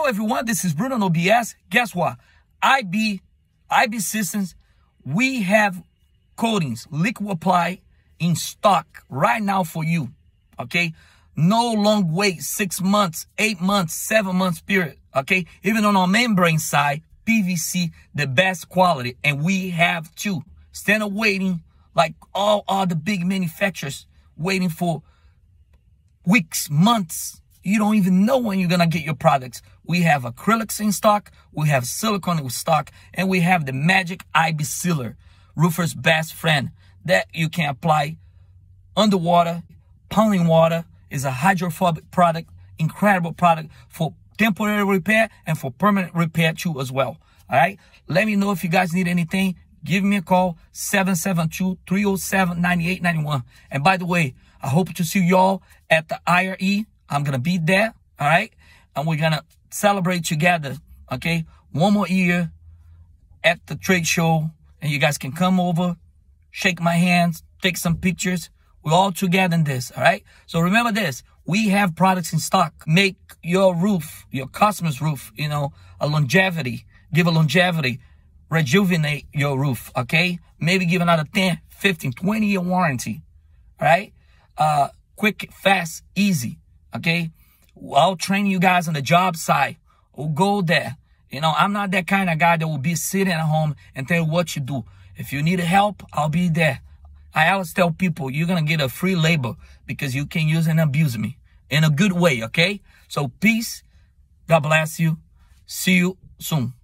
Hello, everyone. This is Brunno No BS. Guess what? IB, IB Systems, we have coatings, liquid apply in stock right now for you. Okay. No long wait, six months, eight months, seven months period. Okay. Even on our membrane side, PVC, the best quality. And we have two. Stand of waiting like all other big manufacturers waiting for weeks, months. You don't even know when you're going to get your products. We have acrylics in stock. We have silicone in stock and we have the magic IB sealer, roofer's best friend that you can apply underwater, ponding water is a hydrophobic product, incredible product for temporary repair and for permanent repair too as well. All right. Let me know if you guys need anything. Give me a call, 772-307-9891. And by the way, I hope to see y'all at the IRE. I'm going to be there. All right. And we're going to celebrate together. Okay. One more year at the trade show and you guys can come over, shake my hands, take some pictures. We're all together in this. All right. So remember this. We have products in stock. Make your roof, your customer's roof, you know, a longevity, give a longevity, rejuvenate your roof. Okay. Maybe give another 10, 15, 20 year warranty. All right. Uh, quick, fast, easy. Okay. I'll train you guys on the job site. We'll go there. You know, I'm not that kind of guy that will be sitting at home and tell you what you do. If you need help, I'll be there. I always tell people you're going to get a free labor because you can use and abuse me in a good way. Okay. So peace. God bless you. See you soon.